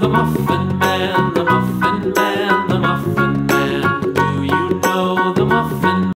the Muffin Man, the Muffin Man.